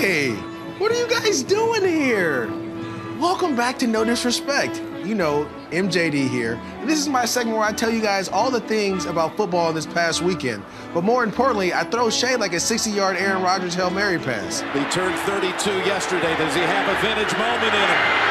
Hey, what are you guys doing here? Welcome back to No Disrespect. You know, MJD here. And this is my segment where I tell you guys all the things about football this past weekend. But more importantly, I throw shade like a 60 yard Aaron Rodgers Hail Mary pass. He turned 32 yesterday. Does he have a vintage moment in him?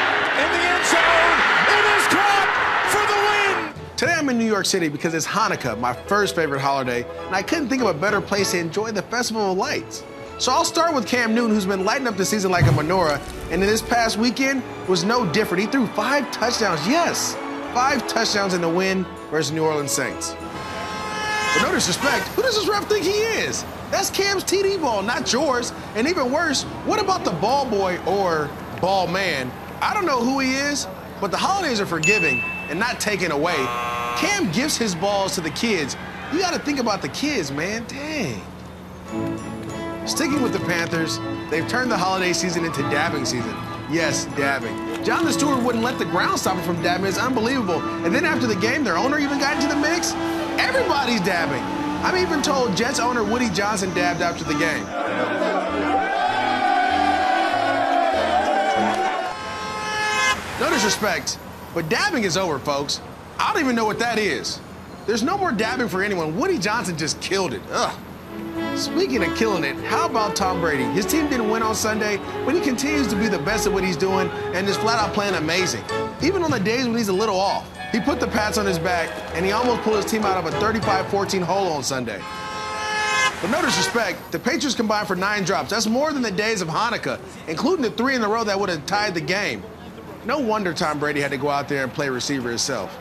New York City because it's Hanukkah, my first favorite holiday, and I couldn't think of a better place to enjoy the Festival of Lights. So I'll start with Cam Newton, who's been lighting up the season like a menorah, and in this past weekend was no different. He threw five touchdowns, yes, five touchdowns in the win versus New Orleans Saints. But no disrespect, who does this ref think he is? That's Cam's TD ball, not yours. And even worse, what about the ball boy or ball man? I don't know who he is, but the holidays are forgiving and not taken away. Cam gives his balls to the kids. You got to think about the kids, man. Dang. Sticking with the Panthers, they've turned the holiday season into dabbing season. Yes, dabbing. Jonathan Stewart wouldn't let the ground stop him from dabbing. It's unbelievable. And then after the game, their owner even got into the mix. Everybody's dabbing. I'm even told Jets owner Woody Johnson dabbed after the game. Disrespect, but dabbing is over, folks. I don't even know what that is. There's no more dabbing for anyone. Woody Johnson just killed it. Ugh. Speaking of killing it, how about Tom Brady? His team didn't win on Sunday, but he continues to be the best at what he's doing and is flat out playing amazing. Even on the days when he's a little off. He put the Pats on his back, and he almost pulled his team out of a 35-14 hole on Sunday. But no disrespect, the Patriots combined for nine drops. That's more than the days of Hanukkah, including the three in a row that would have tied the game. No wonder Tom Brady had to go out there and play receiver himself.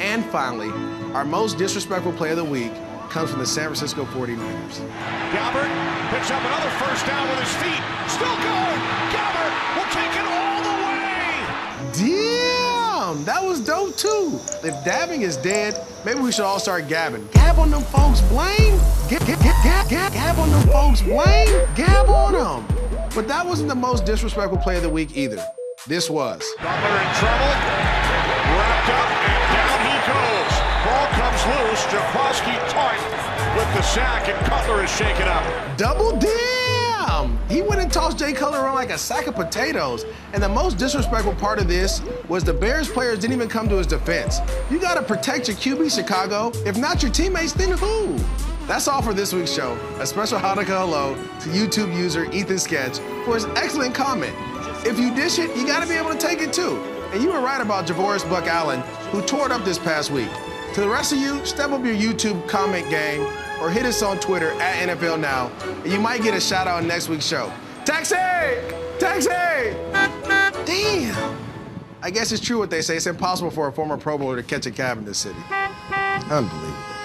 And finally, our most disrespectful play of the week comes from the San Francisco 49ers. Gabbert picks up another first down with his feet. Still going. Gabbert will take it all the way. Damn, that was dope too. If dabbing is dead, maybe we should all start gabbing. Gab on them folks, Blaine. Gab, gab, gab, gab, gab on them folks, Blaine. Gab on them. But that wasn't the most disrespectful play of the week either. This was. Cutler in trouble. Wrapped up and down he goes. Ball comes loose. Jaquiski Tartt with the sack and Cutler is shaken up. Double damn! He went and tossed Jay Cutler around like a sack of potatoes. And the most disrespectful part of this was the Bears players didn't even come to his defense. You gotta protect your QB, Chicago. If not your teammates, then who? That's all for this week's show. A special Hanukkah hello to YouTube user Ethan Sketch for his excellent comment. If you dish it, you gotta be able to take it too. And you were right about Javorius Buck Allen, who tore it up this past week. To the rest of you, step up your YouTube comment game or hit us on Twitter at NFL Now, and you might get a shout out on next week's show. Taxi! Taxi! Damn! I guess it's true what they say. It's impossible for a former Pro Bowler to catch a cab in this city. Unbelievable.